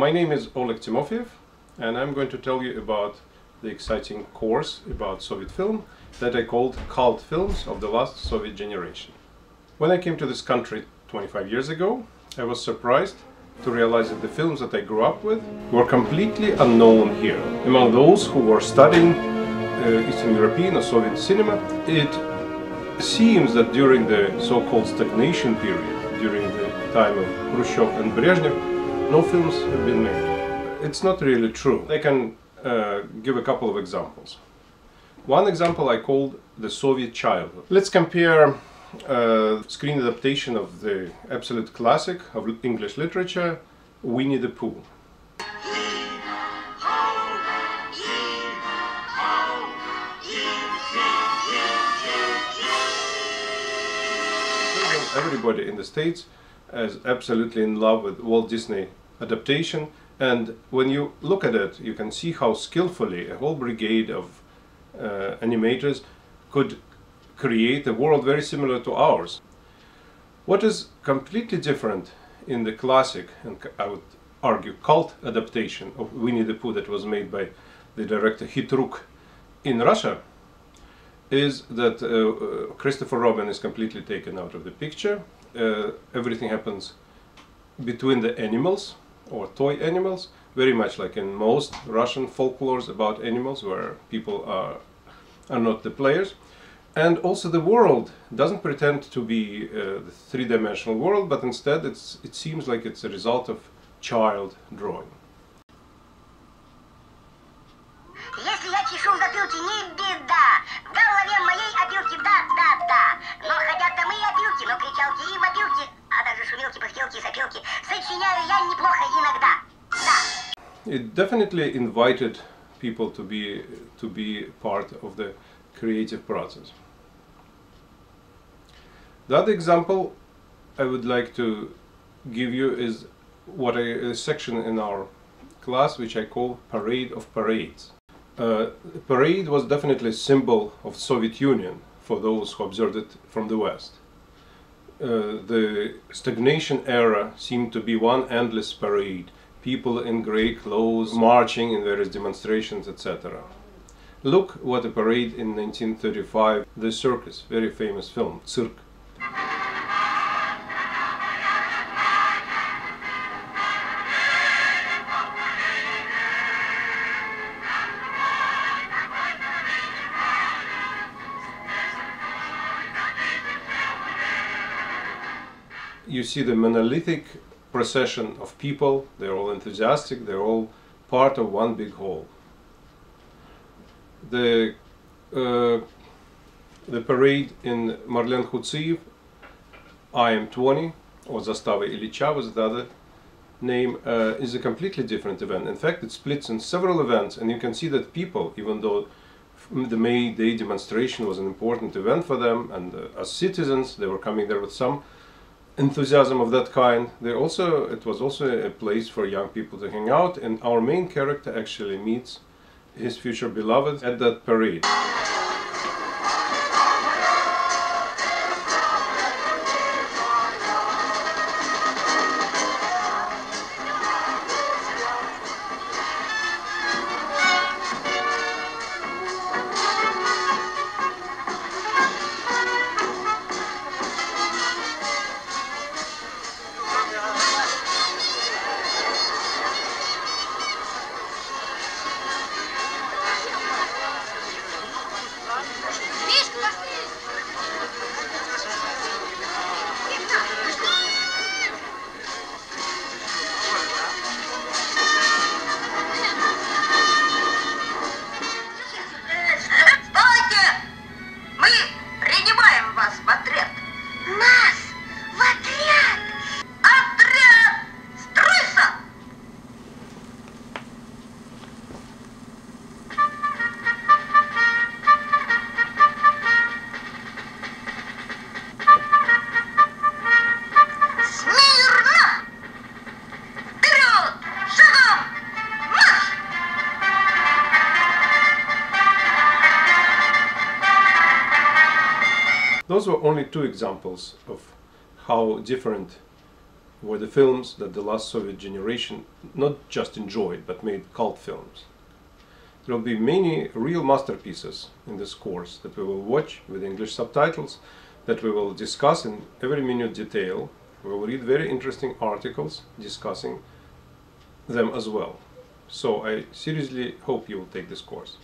My name is Oleg Timofeyev and I'm going to tell you about the exciting course about Soviet film that I called Cult Films of the Last Soviet Generation. When I came to this country 25 years ago, I was surprised to realize that the films that I grew up with were completely unknown here. Among those who were studying uh, Eastern European or Soviet cinema, it seems that during the so-called stagnation period, during the time of Khrushchev and Brezhnev, no films have been made. It's not really true. I can uh, give a couple of examples. One example I called the Soviet childhood. Let's compare uh, screen adaptation of the absolute classic of English literature, Winnie the Pooh. Everybody in the States is absolutely in love with Walt Disney adaptation and when you look at it you can see how skillfully a whole brigade of uh, animators could create a world very similar to ours. What is completely different in the classic, and I would argue cult adaptation of Winnie the Pooh that was made by the director Khitruk in Russia is that uh, uh, Christopher Robin is completely taken out of the picture. Uh, everything happens between the animals or toy animals, very much like in most Russian folklores about animals where people are, are not the players. And also the world doesn't pretend to be uh, the three-dimensional world, but instead it's, it seems like it's a result of child drawing. It definitely invited people to be to be part of the creative process. The other example I would like to give you is what I, a section in our class which I call Parade of Parades. Uh, parade was definitely a symbol of Soviet Union for those who observed it from the West. Uh, the stagnation era seemed to be one endless parade, people in grey clothes mm-hmm. marching in various demonstrations, etc. Look what a parade in 1935, The Circus, very famous film, Tsirk. You see the monolithic procession of people, they're all enthusiastic, they're all part of one big whole. The, uh, the parade in Marlen Khutsiyev, I am 20, or Zastava Ilicha was the other name, uh, is a completely different event. In fact, it splits in several events, and you can see that people, even though the May Day demonstration was an important event for them, and uh, as citizens, they were coming there with some enthusiasm of that kind. They also, it was also a place for young people to hang out, and our main character actually meets his future beloved at that parade. Those were only two examples of how different were the films that the last Soviet generation not just enjoyed but made cult films. There will be many real masterpieces in this course that we will watch with English subtitles, that we will discuss in every minute detail. We will read very interesting articles discussing them as well. So I seriously hope you will take this course.